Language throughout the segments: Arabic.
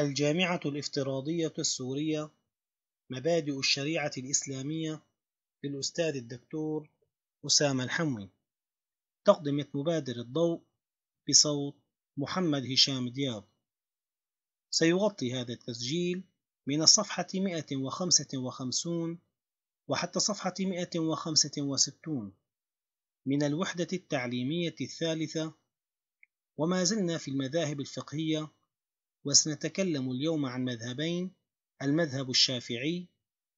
الجامعة الافتراضية السورية مبادئ الشريعة الإسلامية للأستاذ الدكتور أسامة الحموي. تقدمة مبادر الضوء بصوت محمد هشام دياب. سيغطي هذا التسجيل من الصفحة 155 وحتى صفحة 165 من الوحدة التعليمية الثالثة وما زلنا في المذاهب الفقهية وسنتكلم اليوم عن مذهبين المذهب الشافعي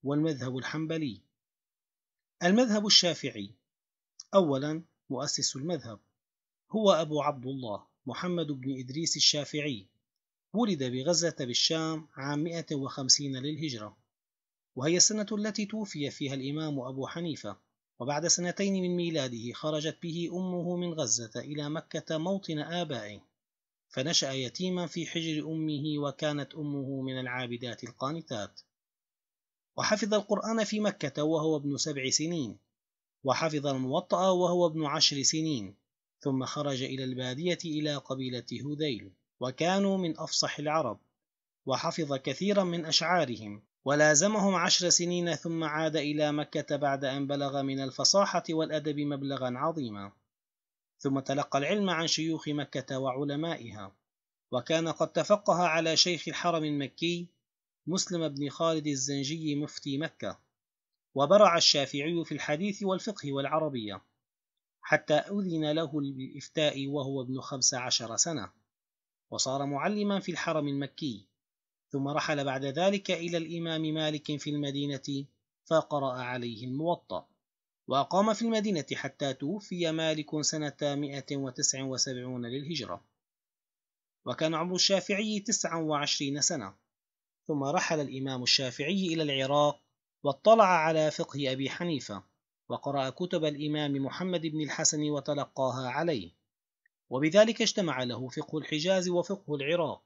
والمذهب الحنبلي. المذهب الشافعي أولا مؤسس المذهب هو أبو عبد الله محمد بن إدريس الشافعي ولد بغزة بالشام عام 150 للهجرة وهي السنة التي توفي فيها الإمام أبو حنيفة وبعد سنتين من ميلاده خرجت به أمه من غزة إلى مكة موطن آبائه. فنشأ يتيما في حجر أمه وكانت أمه من العابدات القانتات. وحفظ القرآن في مكة وهو ابن سبع سنين وحفظ الموطأ وهو ابن عشر سنين ثم خرج إلى البادية إلى قبيلة هذيل وكانوا من أفصح العرب وحفظ كثيرا من أشعارهم ولازمهم عشر سنين ثم عاد إلى مكة بعد أن بلغ من الفصاحة والأدب مبلغا عظيما. ثم تلقى العلم عن شيوخ مكة وعلمائها وكان قد تفقه على شيخ الحرم المكي مسلم بن خالد الزنجي مفتي مكة وبرع الشافعي في الحديث والفقه والعربية حتى أذن له بالإفتاء وهو ابن خمس عشر سنة وصار معلما في الحرم المكي ثم رحل بعد ذلك إلى الإمام مالك في المدينة فقرأ عليه الموطأ. وأقام في المدينة حتى توفي مالك سنة 179 للهجرة. وكان عمر الشافعي 29 سنة. ثم رحل الإمام الشافعي إلى العراق واطلع على فقه أبي حنيفة وقرأ كتب الإمام محمد بن الحسن وتلقاها عليه. وبذلك اجتمع له فقه الحجاز وفقه العراق.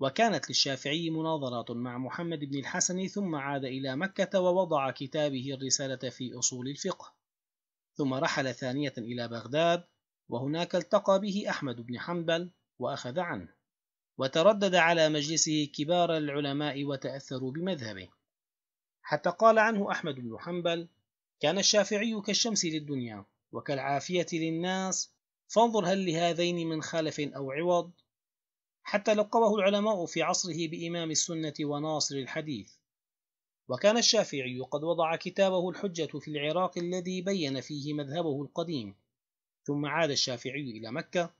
وكانت للشافعي مناظرات مع محمد بن الحسن ثم عاد إلى مكة ووضع كتابه الرسالة في أصول الفقه. ثم رحل ثانية إلى بغداد وهناك التقى به أحمد بن حنبل وأخذ عنه وتردد على مجلسه كبار العلماء وتأثروا بمذهبه. حتى قال عنه أحمد بن حنبل كان الشافعي كالشمس للدنيا وكالعافية للناس فانظر هل لهذين من خلف أو عوض؟ حتى لقبه العلماء في عصره بإمام السنة وناصر الحديث. وكان الشافعي قد وضع كتابه الحجة في العراق الذي بين فيه مذهبه القديم. ثم عاد الشافعي إلى مكة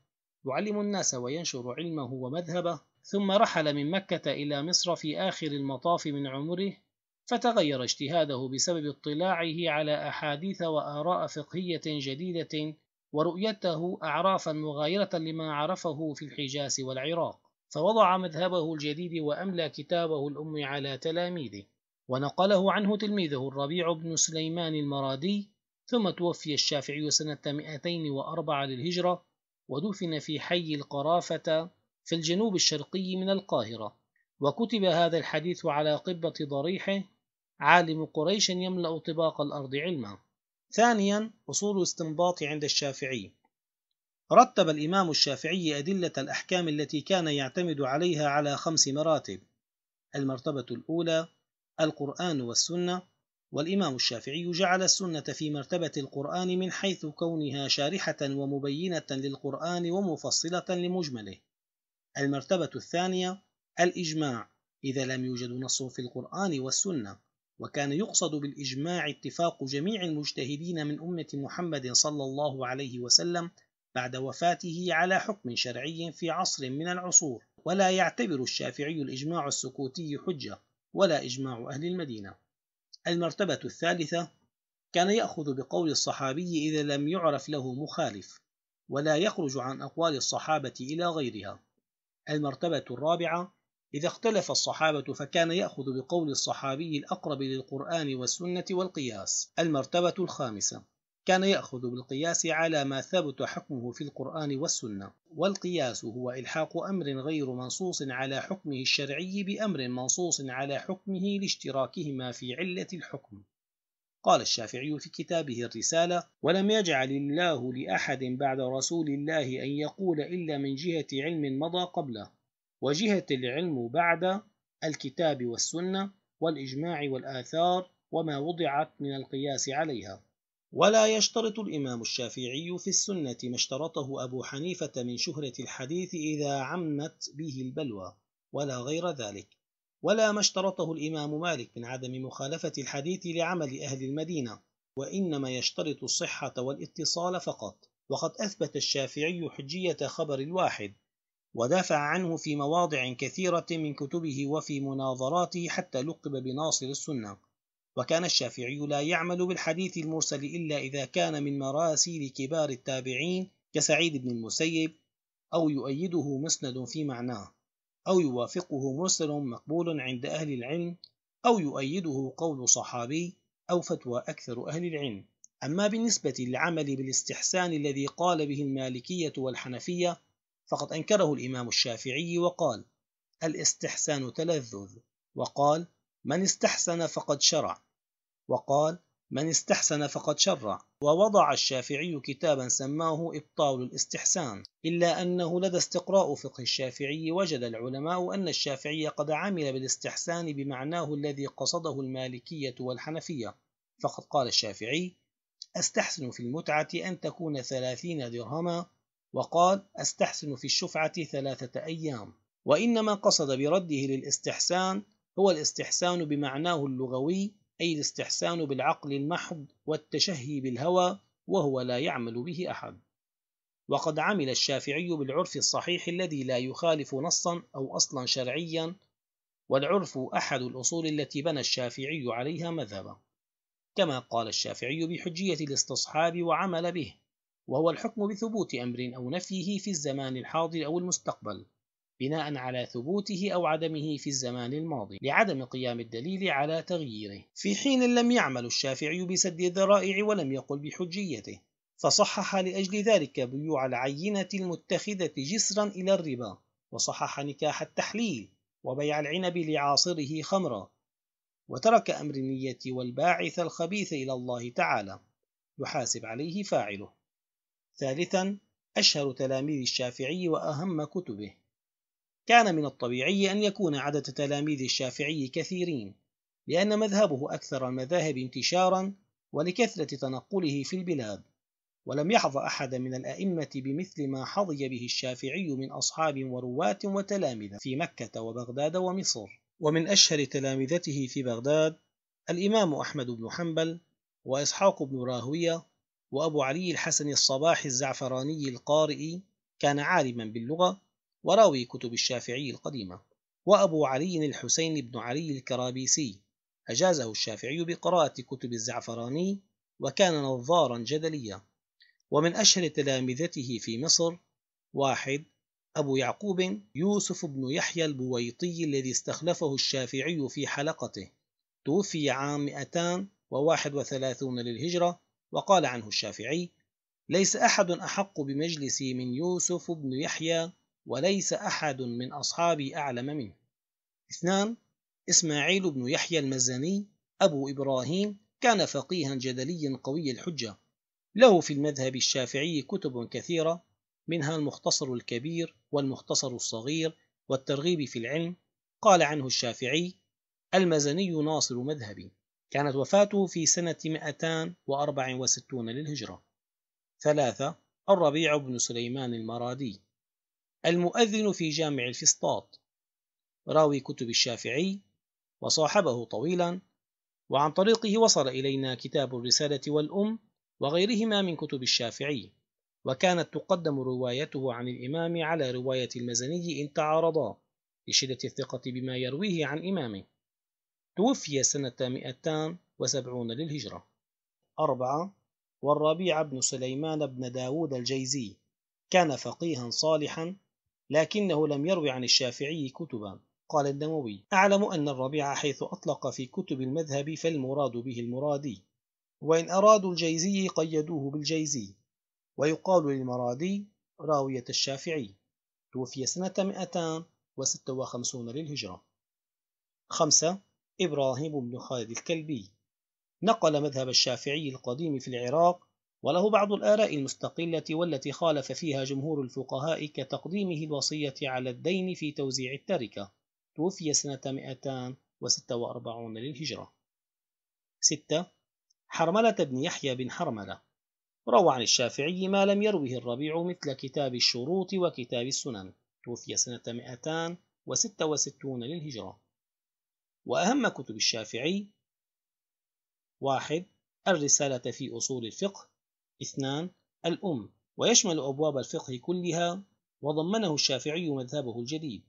يعلم الناس وينشر علمه ومذهبه ثم رحل من مكة إلى مصر في آخر المطاف من عمره فتغير اجتهاده بسبب اطلاعه على أحاديث وآراء فقهية جديدة ورؤيته أعرافا مغايرة لما عرفه في الحجاز والعراق. فوضع مذهبه الجديد وأملى كتابه الأم على تلاميذه. ونقله عنه تلميذه الربيع بن سليمان المرادي ثم توفي الشافعي سنة 204 للهجرة ودفن في حي القرافة في الجنوب الشرقي من القاهرة. وكتب هذا الحديث على قبة ضريحه عالم قريش يملأ طباق الأرض علما. ثانيا أصول الاستنباط عند الشافعي. رتب الإمام الشافعي أدلة الأحكام التي كان يعتمد عليها على خمس مراتب. المرتبة الأولى القرآن والسنة والإمام الشافعي جعل السنة في مرتبة القرآن من حيث كونها شارحة ومبينة للقرآن ومفصلة لمجمله. المرتبة الثانية الإجماع. إذا لم يوجد نص في القرآن والسنة وكان يقصد بالإجماع اتفاق جميع المجتهدين من أمة محمد صلى الله عليه وسلم بعد وفاته على حكم شرعي في عصر من العصور. ولا يعتبر الشافعي الإجماع السكوتي حجة. ولا إجماع أهل المدينة المرتبة الثالثة كان يأخذ بقول الصحابي إذا لم يعرف له مخالف ولا يخرج عن أقوال الصحابة إلى غيرها المرتبة الرابعة إذا اختلف الصحابة فكان يأخذ بقول الصحابي الأقرب للقرآن والسنة والقياس. المرتبة الخامسة كان يأخذ بالقياس على ما ثبت حكمه في القرآن والسنة، والقياس هو إلحاق أمر غير منصوص على حكمه الشرعي بأمر منصوص على حكمه لاشتراكهما في علة الحكم. قال الشافعي في كتابه الرسالة: ولم يجعل الله لأحد بعد رسول الله أن يقول إلا من جهة علم مضى قبله، وجهة العلم بعد الكتاب والسنة والإجماع والآثار وما وضعت من القياس عليها ولا يشترط الإمام الشافعي في السنة ما اشترطه أبو حنيفة من شهرة الحديث إذا عمت به البلوى ولا غير ذلك. ولا ما اشترطه الإمام مالك من عدم مخالفة الحديث لعمل أهل المدينة وإنما يشترط الصحة والاتصال فقط. وقد أثبت الشافعي حجية خبر الواحد ودافع عنه في مواضع كثيرة من كتبه وفي مناظراته حتى لقب بناصر السنة. وكان الشافعي لا يعمل بالحديث المرسل إلا إذا كان من مراسيل كبار التابعين كسعيد بن المسيب أو يؤيده مسند في معناه أو يوافقه مرسل مقبول عند أهل العلم أو يؤيده قول صحابي أو فتوى أكثر أهل العلم. أما بالنسبة للعمل بالاستحسان الذي قال به المالكية والحنفية فقد أنكره الإمام الشافعي وقال الإستحسان تلذذ وقال من استحسن فقد شرع وقال من استحسن فقد شرع ووضع الشافعي كتابا سماه إبطال الاستحسان إلا أنه لدى استقراء فقه الشافعي وجد العلماء أن الشافعي قد عمل بالاستحسان بمعناه الذي قصده المالكية والحنفية. فقد قال الشافعي أستحسن في المتعة أن تكون ثلاثين درهما. وقال أستحسن في الشفعة ثلاثة أيام. وإنما قصد برده للاستحسان هو الاستحسان بمعناه اللغوي أي الاستحسان بالعقل المحض والتشهي بالهوى وهو لا يعمل به أحد. وقد عمل الشافعي بالعرف الصحيح الذي لا يخالف نصا أو أصلا شرعيا والعرف أحد الأصول التي بنى الشافعي عليها مذهبا كما قال الشافعي بحجية الاستصحاب وعمل به وهو الحكم بثبوت أمر أو نفيه في الزمان الحاضر أو المستقبل. بناء على ثبوته أو عدمه في الزمان الماضي لعدم قيام الدليل على تغييره. في حين لم يعمل الشافعي بسد الذرائع ولم يقل بحجيته فصحح لأجل ذلك بيوع العينة المتخذة جسرا إلى الربا وصحح نكاح التحليل وبيع العنب لعاصره خمرا وترك أمر النية والباعث الخبيث إلى الله تعالى يحاسب عليه فاعله. ثالثا أشهر تلاميذ الشافعي وأهم كتبه. كان من الطبيعي أن يكون عدد تلاميذ الشافعي كثيرين لأن مذهبه أكثر المذاهب انتشارا ولكثرة تنقله في البلاد. ولم يحظ أحد من الأئمة بمثل ما حظي به الشافعي من أصحاب ورواة وتلامذة في مكة وبغداد ومصر. ومن أشهر تلامذته في بغداد الإمام أحمد بن حنبل وإسحاق بن راهوية وأبو علي الحسن الصباح الزعفراني القارئ كان عالما باللغة وراوي كتب الشافعي القديمة. وأبو علي الحسين بن علي الكرابيسي. أجازه الشافعي بقراءة كتب الزعفراني وكان نظارا جدليا. ومن أشهر تلامذته في مصر واحد أبو يعقوب يوسف بن يحيى البويطي الذي استخلفه الشافعي في حلقته. توفي عام 231 للهجرة وقال عنه الشافعي ليس أحد أحق بمجلسي من يوسف بن يحيى وليس أحد من أصحابي أعلم منه. اثنان إسماعيل بن يحيى المزني أبو إبراهيم كان فقيها جدليا قوي الحجة. له في المذهب الشافعي كتب كثيرة منها المختصر الكبير والمختصر الصغير والترغيب في العلم. قال عنه الشافعي المزني ناصر مذهبي. كانت وفاته في سنة 264 للهجرة. ثلاثة الربيع بن سليمان المرادي. المؤذن في جامع الفسطاط. راوي كتب الشافعي وصاحبه طويلا وعن طريقه وصل إلينا كتاب الرسالة والأم وغيرهما من كتب الشافعي. وكانت تقدم روايته عن الإمام على رواية المزني إن تعارضا لشدة الثقة بما يرويه عن إمامه. توفي سنة 270 للهجرة. أربعة والربيع بن سليمان بن داود الجيزي كان فقيها صالحا لكنه لم يروي عن الشافعي كتبا. قال النووي أعلم أن الربيع حيث أطلق في كتب المذهب فالمراد به المرادي. وإن أرادوا الجيزي قيدوه بالجيزي. ويقال للمرادي راوية الشافعي. توفي سنة 256 للهجرة. خمسة إبراهيم بن خالد الكلبي. نقل مذهب الشافعي القديم في العراق وله بعض الآراء المستقلة والتي خالف فيها جمهور الفقهاء كتقديمه الوصية على الدين في توزيع التركة. توفي سنة 246 للهجرة. 6. حرملة بن يحيى بن حرملة. روى عن الشافعي ما لم يروه الربيع مثل كتاب الشروط وكتاب السنن. توفي سنة 266 للهجرة. وأهم كتب الشافعي. واحد. الرسالة في أصول الفقه. اثنان الأم ويشمل أبواب الفقه كلها وضمنه الشافعي مذهبه الجديد.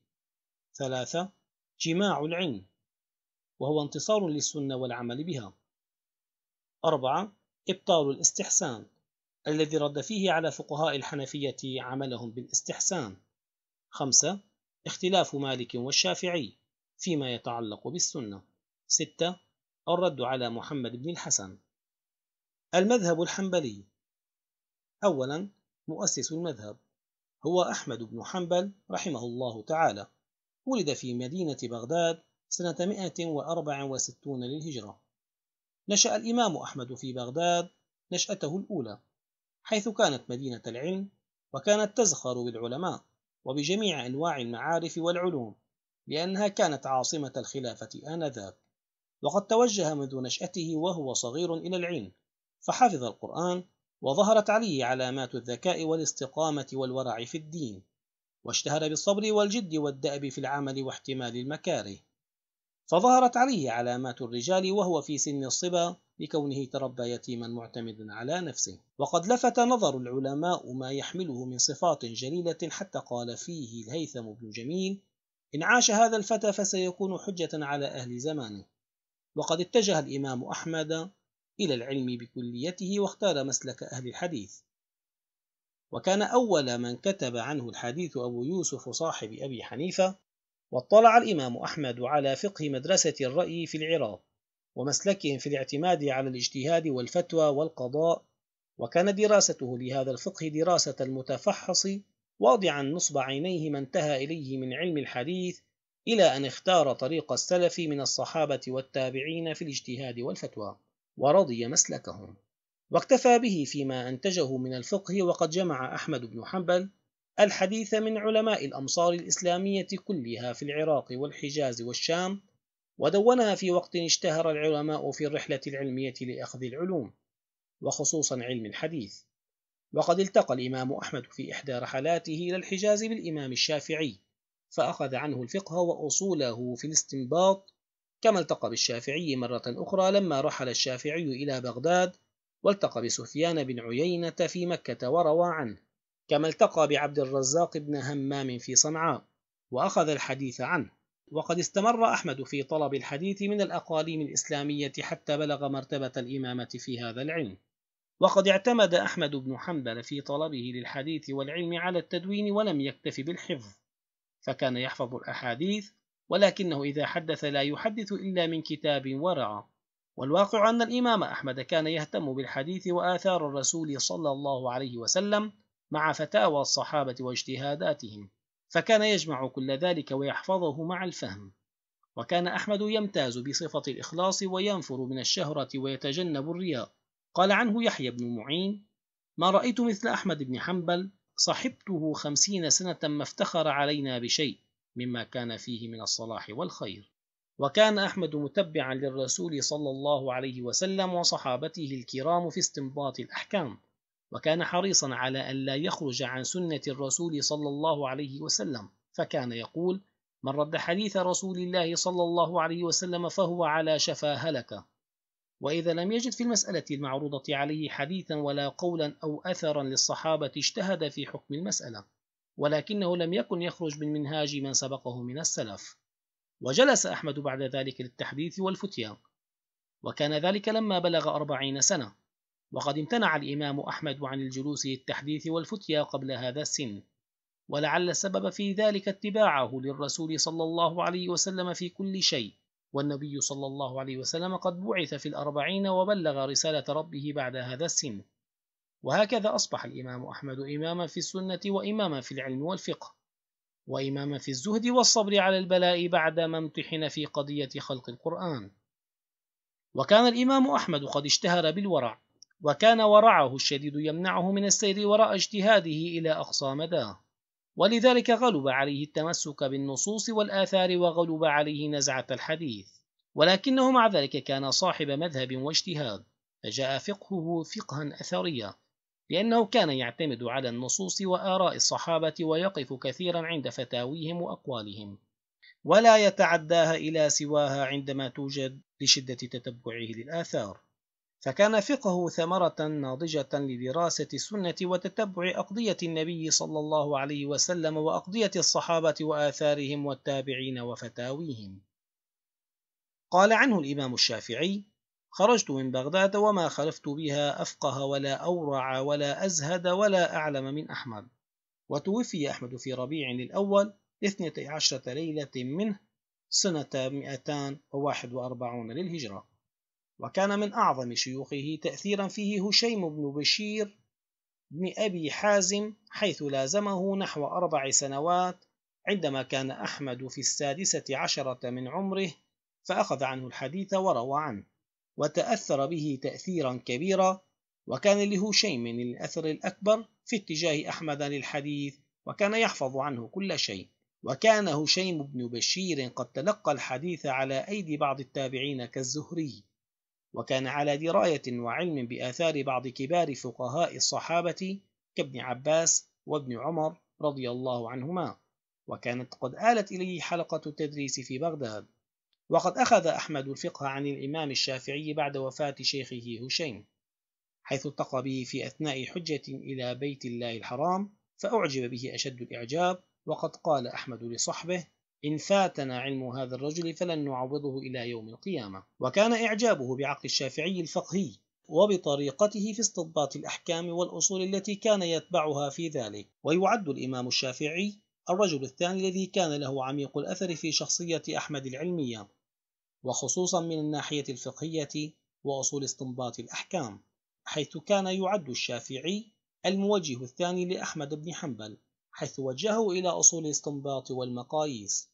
ثلاثة جماع العلم وهو انتصار للسنة والعمل بها. أربعة إبطال الاستحسان الذي رد فيه على فقهاء الحنفية عملهم بالاستحسان. خمسة اختلاف مالك والشافعي فيما يتعلق بالسنة. ستة الرد على محمد بن الحسن. المذهب الحنبلي أولا مؤسس المذهب هو أحمد بن حنبل رحمه الله تعالى. ولد في مدينة بغداد سنة 164 للهجرة. نشأ الإمام أحمد في بغداد نشأته الأولى حيث كانت مدينة العلم وكانت تزخر بالعلماء وبجميع أنواع المعارف والعلوم لأنها كانت عاصمة الخلافة آنذاك. وقد توجه منذ نشأته وهو صغير إلى العلم فحفظ القرآن وظهرت عليه علامات الذكاء والاستقامة والورع في الدين واشتهر بالصبر والجد والدأب في العمل واحتمال المكاره. فظهرت عليه علامات الرجال وهو في سن الصبا لكونه تربى يتيما معتمدا على نفسه. وقد لفت نظر العلماء ما يحمله من صفات جليلة حتى قال فيه الهيثم بن جميل إن عاش هذا الفتى فسيكون حجة على أهل زمانه وقد اتجه الإمام أحمد إلى العلم بكليته واختار مسلك أهل الحديث. وكان أول من كتب عنه الحديث أبو يوسف صاحب أبي حنيفة واطلع الإمام أحمد على فقه مدرسة الرأي في العراق ومسلكهم في الاعتماد على الاجتهاد والفتوى والقضاء. وكان دراسته لهذا الفقه دراسة المتفحص واضعا نصب عينيه ما انتهى إليه من علم الحديث إلى أن اختار طريق السلف من الصحابة والتابعين في الاجتهاد والفتوى. ورضي مسلكهم. واكتفى به فيما أنتجه من الفقه وقد جمع أحمد بن حنبل الحديث من علماء الأمصار الإسلامية كلها في العراق والحجاز والشام ودونها في وقت اشتهر العلماء في الرحلة العلمية لأخذ العلوم وخصوصا علم الحديث. وقد التقى الإمام أحمد في إحدى رحلاته إلى الحجاز بالإمام الشافعي فأخذ عنه الفقه وأصوله في الاستنباط كما التقى بالشافعي مرة أخرى لما رحل الشافعي إلى بغداد والتقى بسفيان بن عيينة في مكة وروى عنه كما التقى بعبد الرزاق بن همام في صنعاء وأخذ الحديث عنه. وقد استمر أحمد في طلب الحديث من الأقاليم الإسلامية حتى بلغ مرتبة الإمامة في هذا العلم. وقد اعتمد أحمد بن حنبل في طلبه للحديث والعلم على التدوين ولم يكتف بالحفظ. فكان يحفظ الأحاديث ولكنه إذا حدث لا يحدث إلا من كتاب ورع والواقع أن الإمام أحمد كان يهتم بالحديث وآثار الرسول صلى الله عليه وسلم مع فتاوى الصحابة واجتهاداتهم فكان يجمع كل ذلك ويحفظه مع الفهم. وكان أحمد يمتاز بصفة الإخلاص وينفر من الشهرة ويتجنب الرياء. قال عنه يحيى بن معين ما رأيت مثل أحمد بن حنبل صحبته خمسين سنة ما افتخر علينا بشيء مما كان فيه من الصلاح والخير. وكان أحمد متبعا للرسول صلى الله عليه وسلم وصحابته الكرام في استنباط الأحكام. وكان حريصا على أن لا يخرج عن سنة الرسول صلى الله عليه وسلم. فكان يقول من رد حديث رسول الله صلى الله عليه وسلم فهو على شفا هلكة. وإذا لم يجد في المسألة المعروضة عليه حديثا ولا قولا أو أثرا للصحابة اجتهد في حكم المسألة. ولكنه لم يكن يخرج من منهاج من سبقه من السلف. وجلس أحمد بعد ذلك للتحديث والفتيا وكان ذلك لما بلغ أربعين سنة. وقد امتنع الإمام أحمد عن الجلوس للتحديث والفتيا قبل هذا السن. ولعل السبب في ذلك اتباعه للرسول صلى الله عليه وسلم في كل شيء. والنبي صلى الله عليه وسلم قد بعث في الأربعين وبلغ رسالة ربه بعد هذا السن. وهكذا أصبح الإمام أحمد إماما في السنة وإماما في العلم والفقه وإماما في الزهد والصبر على البلاء بعدما امتحن في قضية خلق القرآن. وكان الإمام أحمد قد اشتهر بالورع وكان ورعه الشديد يمنعه من السير وراء اجتهاده إلى أقصى مداه ولذلك غلب عليه التمسك بالنصوص والآثار وغلب عليه نزعة الحديث. ولكنه مع ذلك كان صاحب مذهب واجتهاد فجاء فقهه فقها أثريا. لأنه كان يعتمد على النصوص وآراء الصحابة ويقف كثيرا عند فتاويهم وأقوالهم ولا يتعداها إلى سواها عندما توجد لشدة تتبعه للآثار. فكان فقهه ثمرة ناضجة لدراسة السنة وتتبع أقضية النبي صلى الله عليه وسلم وأقضية الصحابة وآثارهم والتابعين وفتاويهم. قال عنه الإمام الشافعي خرجت من بغداد وما خلفت بها أفقه ولا أورع ولا أزهد ولا أعلم من أحمد. وتوفي أحمد في ربيع الأول اثنتي عشرة ليلة منه سنة 241 للهجرة. وكان من أعظم شيوخه تأثيرا فيه هشيم بن بشير بن أبي حازم حيث لازمه نحو أربع سنوات عندما كان أحمد في السادسة عشرة من عمره فأخذ عنه الحديث وروى عنه. وتأثر به تأثيرا كبيرا وكان لهشيم الأثر الأكبر في اتجاه أحمد للحديث وكان يحفظ عنه كل شيء. وكان هشيم بن بشير قد تلقى الحديث على أيدي بعض التابعين كالزهري. وكان على دراية وعلم بآثار بعض كبار فقهاء الصحابة كابن عباس وابن عمر رضي الله عنهما. وكانت قد آلت إليه حلقة التدريس في بغداد. وقد أخذ أحمد الفقه عن الإمام الشافعي بعد وفاة شيخه هشيم حيث التقى به في أثناء حجة إلى بيت الله الحرام فأعجب به أشد الإعجاب وقد قال أحمد لصحبه إن فاتنا علم هذا الرجل فلن نعوضه إلى يوم القيامة وكان إعجابه بعقل الشافعي الفقهي وبطريقته في استنباط الأحكام والأصول التي كان يتبعها في ذلك. ويعد الإمام الشافعي الرجل الثاني الذي كان له عميق الأثر في شخصية أحمد العلمية. وخصوصا من الناحية الفقهية وأصول استنباط الأحكام حيث كان يعد الشافعي الموجه الثاني لأحمد بن حنبل حيث وجهه إلى أصول الاستنباط والمقاييس.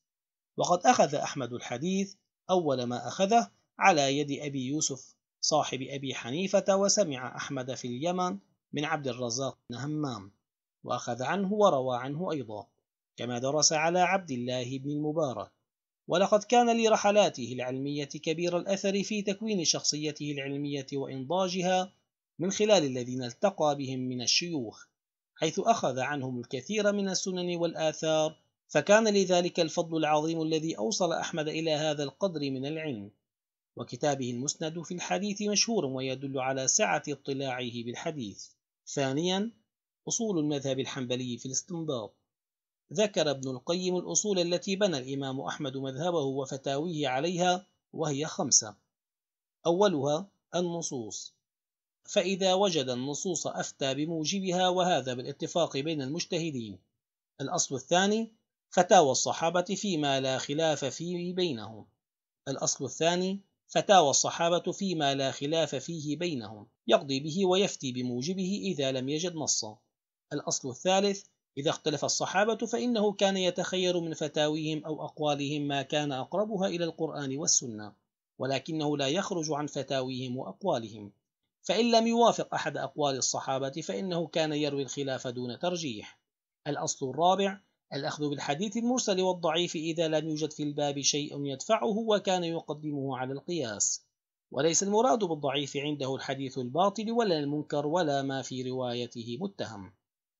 وقد أخذ أحمد الحديث أول ما أخذه على يد أبي يوسف صاحب أبي حنيفة وسمع أحمد في اليمن من عبد الرزاق بن همام وأخذ عنه وروى عنه أيضا كما درس على عبد الله بن المبارك. ولقد كان لرحلاته العلمية كبير الأثر في تكوين شخصيته العلمية وإنضاجها من خلال الذين التقى بهم من الشيوخ حيث أخذ عنهم الكثير من السنن والآثار فكان لذلك الفضل العظيم الذي أوصل أحمد إلى هذا القدر من العلم. وكتابه المسند في الحديث مشهور ويدل على سعة اطلاعه بالحديث. ثانيا أصول المذهب الحنبلي في الاستنباط. ذكر ابن القيم الأصول التي بنى الإمام أحمد مذهبه وفتاويه عليها وهي خمسة. أولها النصوص. فإذا وجد النصوص أفتى بموجبها وهذا بالاتفاق بين المجتهدين. الأصل الثاني فتاوى الصحابة فيما لا خلاف فيه بينهم. الأصل الثاني فتاوى الصحابة فيما لا خلاف فيه بينهم. يقضي به ويفتي بموجبه إذا لم يجد نصا. الأصل الثالث إذا اختلف الصحابة فإنه كان يتخير من فتاويهم أو أقوالهم ما كان أقربها إلى القرآن والسنة ولكنه لا يخرج عن فتاويهم وأقوالهم. فإن لم يوافق أحد أقوال الصحابة فإنه كان يروي الخلاف دون ترجيح. الأصل الرابع الأخذ بالحديث المرسل والضعيف إذا لم يوجد في الباب شيء يدفعه وكان يقدمه على القياس. وليس المراد بالضعيف عنده الحديث الباطل ولا المنكر ولا ما في روايته متهم.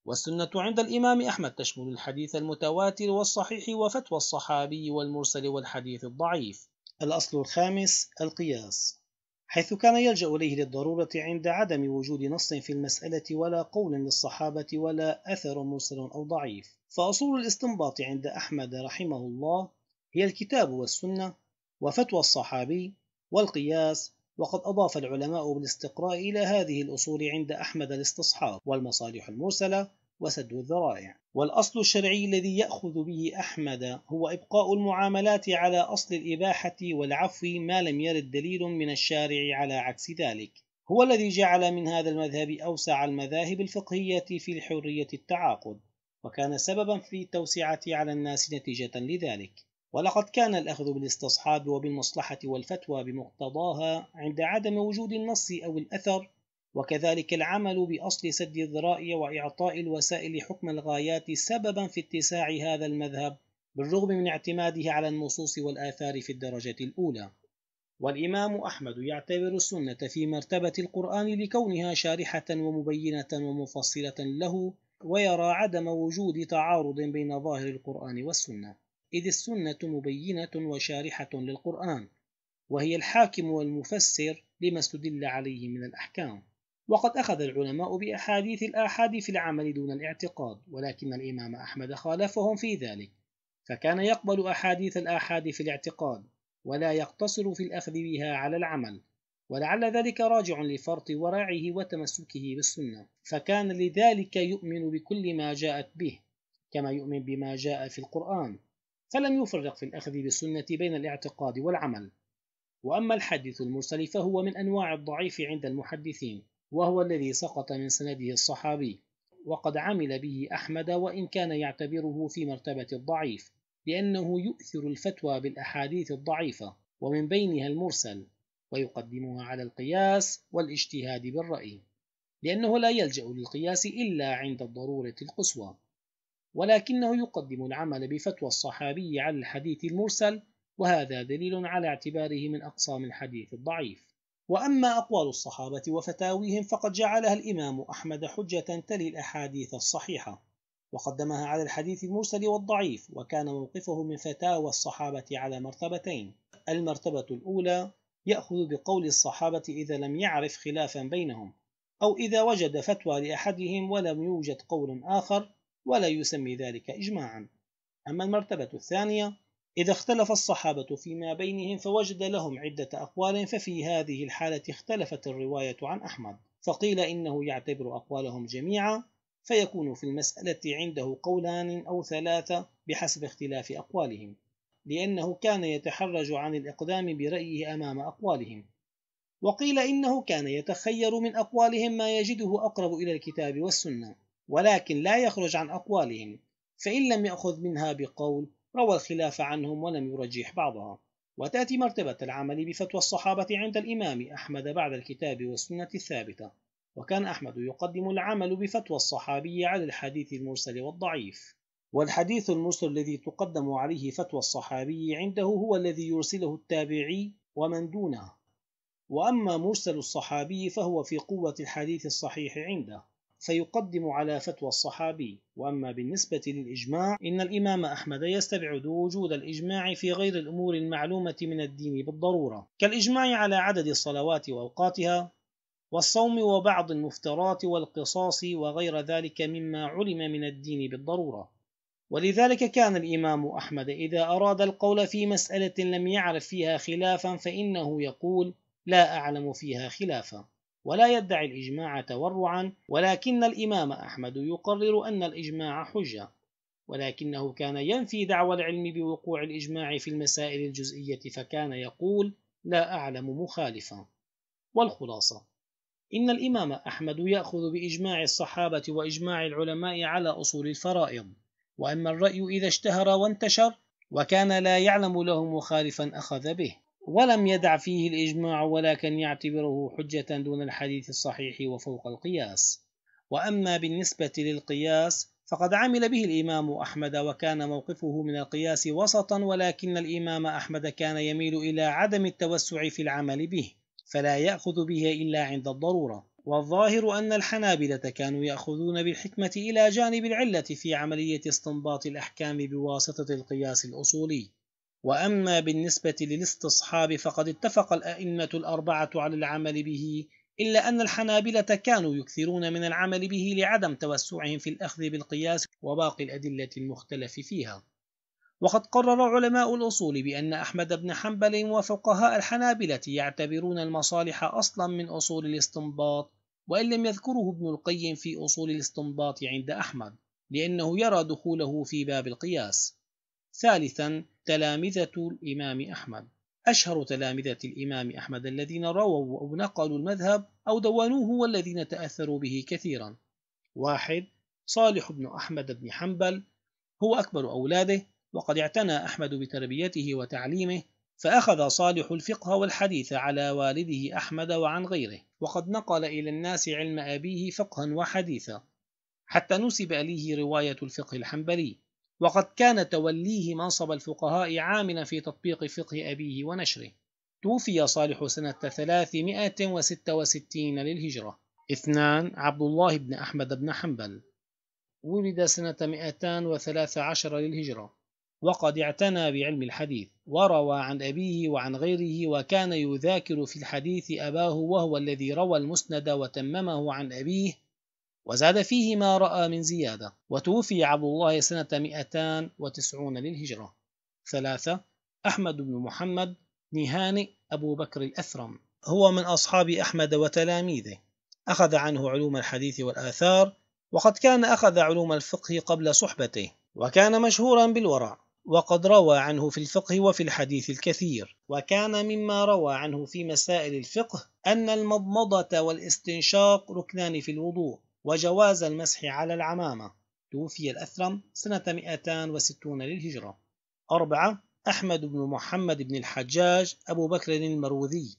والسنة عند الإمام أحمد تشمل الحديث المتواتر والصحيح وفتوى الصحابي والمرسل والحديث الضعيف. الأصل الخامس القياس. حيث كان يلجأ إليه للضرورة عند عدم وجود نص في المسألة ولا قول للصحابة ولا أثر مرسل أو ضعيف. فأصول الاستنباط عند أحمد رحمه الله هي الكتاب والسنة وفتوى الصحابي والقياس وقد أضاف العلماء بالاستقراء إلى هذه الأصول عند أحمد الاستصحاب والمصالح المرسلة وسد الذرائع. والأصل الشرعي الذي يأخذ به أحمد هو إبقاء المعاملات على أصل الإباحة والعفو ما لم يرد دليل من الشارع على عكس ذلك. هو الذي جعل من هذا المذهب أوسع المذاهب الفقهية في حرية التعاقد وكان سببا في التوسعة على الناس نتيجة لذلك. ولقد كان الأخذ بالاستصحاب وبالمصلحة والفتوى بمقتضاها عند عدم وجود النص أو الأثر وكذلك العمل بأصل سد الذرائع وإعطاء الوسائل حكم الغايات سببا في اتساع هذا المذهب بالرغم من اعتماده على النصوص والآثار في الدرجة الأولى. والإمام أحمد يعتبر السنة في مرتبة القرآن لكونها شارحة ومبينة ومفصلة له ويرى عدم وجود تعارض بين ظاهر القرآن والسنة. إذ السنة مبينة وشارحة للقرآن وهي الحاكم والمفسر لما استدل عليه من الأحكام. وقد أخذ العلماء بأحاديث الآحاد في العمل دون الاعتقاد ولكن الإمام أحمد خالفهم في ذلك فكان يقبل أحاديث الآحاد في الاعتقاد ولا يقتصر في الأخذ بها على العمل ولعل ذلك راجع لفرط ورعه وتمسكه بالسنة فكان لذلك يؤمن بكل ما جاءت به كما يؤمن بما جاء في القرآن فلم يفرق في الأخذ بالسنة بين الاعتقاد والعمل. وأما الحديث المرسل فهو من أنواع الضعيف عند المحدثين وهو الذي سقط من سنده الصحابي وقد عمل به أحمد وإن كان يعتبره في مرتبة الضعيف لأنه يؤثر الفتوى بالأحاديث الضعيفة ومن بينها المرسل ويقدمها على القياس والاجتهاد بالرأي لأنه لا يلجأ للقياس إلا عند الضرورة القصوى ولكنه يقدم العمل بفتوى الصحابي على الحديث المرسل وهذا دليل على اعتباره من أقسام الحديث الضعيف. وأما أقوال الصحابة وفتاويهم فقد جعلها الإمام أحمد حجة تلي الأحاديث الصحيحة وقدمها على الحديث المرسل والضعيف وكان موقفه من فتاوى الصحابة على مرتبتين. المرتبة الأولى يأخذ بقول الصحابة إذا لم يعرف خلافا بينهم أو إذا وجد فتوى لأحدهم ولم يوجد قول آخر ولا يسمي ذلك إجماعا. أما المرتبة الثانية إذا اختلف الصحابة فيما بينهم فوجد لهم عدة أقوال ففي هذه الحالة اختلفت الرواية عن أحمد فقيل إنه يعتبر أقوالهم جميعا فيكون في المسألة عنده قولان أو ثلاثة بحسب اختلاف أقوالهم لأنه كان يتحرج عن الإقدام برأيه أمام أقوالهم. وقيل إنه كان يتخير من أقوالهم ما يجده أقرب إلى الكتاب والسنة ولكن لا يخرج عن أقوالهم فإن لم يأخذ منها بقول روى الخلاف عنهم ولم يرجح بعضها. وتأتي مرتبة العمل بفتوى الصحابة عند الإمام أحمد بعد الكتاب والسنة الثابتة. وكان أحمد يقدم العمل بفتوى الصحابي على الحديث المرسل والضعيف. والحديث المرسل الذي تقدم عليه فتوى الصحابي عنده هو الذي يرسله التابعي ومن دونه. وأما مرسل الصحابي فهو في قوة الحديث الصحيح عنده. فيقدم على فتوى الصحابي. وأما بالنسبة للإجماع إن الإمام أحمد يستبعد وجود الإجماع في غير الأمور المعلومة من الدين بالضرورة كالإجماع على عدد الصلوات وأوقاتها والصوم وبعض المفترات والقصاص وغير ذلك مما علم من الدين بالضرورة. ولذلك كان الإمام أحمد إذا أراد القول في مسألة لم يعرف فيها خلافا فإنه يقول لا أعلم فيها خلافا ولا يدعي الإجماع تورعا ولكن الإمام أحمد يقرر أن الإجماع حجة. ولكنه كان ينفي دعوى العلم بوقوع الإجماع في المسائل الجزئية فكان يقول لا أعلم مخالفا. والخلاصة إن الإمام أحمد يأخذ بإجماع الصحابة وإجماع العلماء على أصول الفرائض. وأما الرأي إذا اشتهر وانتشر وكان لا يعلم له مخالفا أخذ به. ولم يدع فيه الإجماع ولكن يعتبره حجة دون الحديث الصحيح وفوق القياس. وأما بالنسبة للقياس فقد عمل به الإمام أحمد وكان موقفه من القياس وسطا ولكن الإمام أحمد كان يميل إلى عدم التوسع في العمل به فلا يأخذ به إلا عند الضرورة. والظاهر أن الحنابلة كانوا يأخذون بالحكمة إلى جانب العلة في عملية استنباط الأحكام بواسطة القياس الأصولي. وأما بالنسبة للاستصحاب فقد اتفق الأئمة الأربعة على العمل به إلا أن الحنابلة كانوا يكثرون من العمل به لعدم توسعهم في الأخذ بالقياس وباقي الأدلة المختلف فيها. وقد قرر علماء الأصول بأن أحمد بن حنبل وفقهاء الحنابلة يعتبرون المصالح أصلا من أصول الاستنباط وإن لم يذكره ابن القيم في أصول الاستنباط عند أحمد لأنه يرى دخوله في باب القياس. ثالثا تلامذة الإمام أحمد. أشهر تلامذة الإمام أحمد الذين رووا أو نقلوا المذهب أو دونوه والذين تأثروا به كثيرا. واحد صالح بن أحمد بن حنبل هو أكبر أولاده وقد اعتنى أحمد بتربيته وتعليمه فأخذ صالح الفقه والحديث على والده أحمد وعن غيره وقد نقل إلى الناس علم أبيه فقها وحديثا. حتى نسب إليه رواية الفقه الحنبلي. وقد كان توليه منصب الفقهاء عاملا في تطبيق فقه أبيه ونشره. توفي صالح سنة 366 للهجرة. اثنان عبد الله بن أحمد بن حنبل. ولد سنة 213 للهجرة. وقد اعتنى بعلم الحديث وروى عن أبيه وعن غيره وكان يذاكر في الحديث أباه وهو الذي روى المسند وتممه عن أبيه وزاد فيه ما رأى من زيادة وتوفي عبد الله سنة 290 للهجرة. ثلاثة أحمد بن محمد نهانئ أبو بكر الأثرم. هو من أصحاب أحمد وتلاميذه. أخذ عنه علوم الحديث والآثار وقد كان أخذ علوم الفقه قبل صحبته وكان مشهورا بالورع وقد روى عنه في الفقه وفي الحديث الكثير. وكان مما روى عنه في مسائل الفقه أن المضمضة والإستنشاق ركنان في الوضوء. وجواز المسح على العمامة. توفي الأثرم سنة 260 للهجرة. أربعة أحمد بن محمد بن الحجاج أبو بكر المروذي.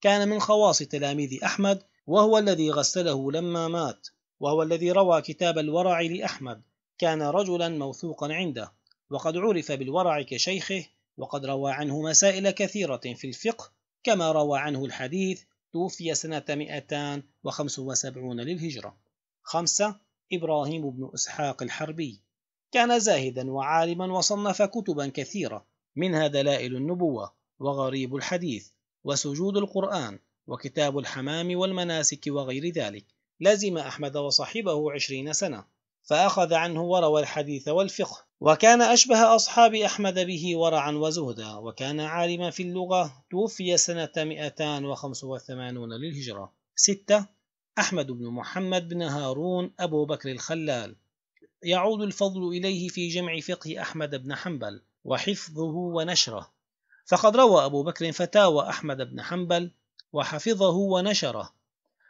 كان من خواص تلاميذ أحمد وهو الذي غسله لما مات وهو الذي روى كتاب الورع لأحمد. كان رجلا موثوقا عنده وقد عرف بالورع كشيخه وقد روى عنه مسائل كثيرة في الفقه. كما روى عنه الحديث توفي سنة 275 للهجرة. خمسة إبراهيم بن إسحاق الحربي. كان زاهدا وعالما وصنف كتبا كثيرة. منها دلائل النبوة وغريب الحديث وسجود القرآن وكتاب الحمام والمناسك وغير ذلك. لزم أحمد وصاحبه عشرين سنة فأخذ عنه وروى الحديث والفقه. وكان أشبه أصحاب أحمد به ورعا وزهدا. وكان عالما في اللغة. توفي سنة 285 للهجرة. ستة أحمد بن محمد بن هارون أبو بكر الخلال. يعود الفضل إليه في جمع فقه أحمد بن حنبل وحفظه ونشره. فقد روى أبو بكر فتاوى أحمد بن حنبل وحفظه ونشره.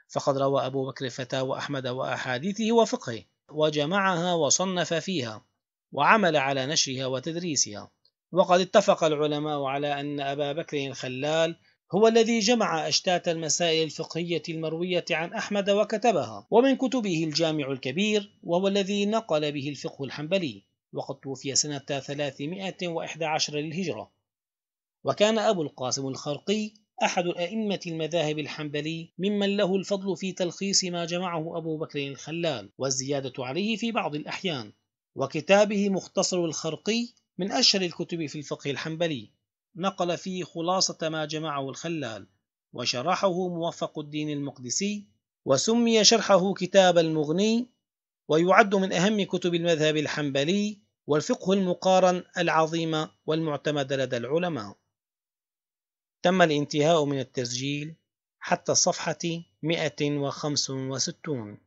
فقد روى أبو بكر فتاوى أحمد وأحاديثه وفقهه وجمعها وصنف فيها وعمل على نشرها وتدريسها. وقد اتفق العلماء على أن أبا بكر الخلال هو الذي جمع أشتات المسائل الفقهية المروية عن أحمد وكتبها ومن كتبه الجامع الكبير وهو الذي نقل به الفقه الحنبلي وقد توفي سنة 311 للهجرة. وكان أبو القاسم الخرقي أحد الأئمة المذاهب الحنبلي ممن له الفضل في تلخيص ما جمعه أبو بكر الخلال والزيادة عليه في بعض الأحيان. وكتابه مختصر الخرقي من أشهر الكتب في الفقه الحنبلي. نقل فيه خلاصة ما جمعه الخلال وشرحه موفق الدين المقدسي وسمي شرحه كتاب المغني ويعد من أهم كتب المذهب الحنبلي والفقه المقارن العظيم والمعتمد لدى العلماء. تم الانتهاء من التسجيل حتى الصفحة 165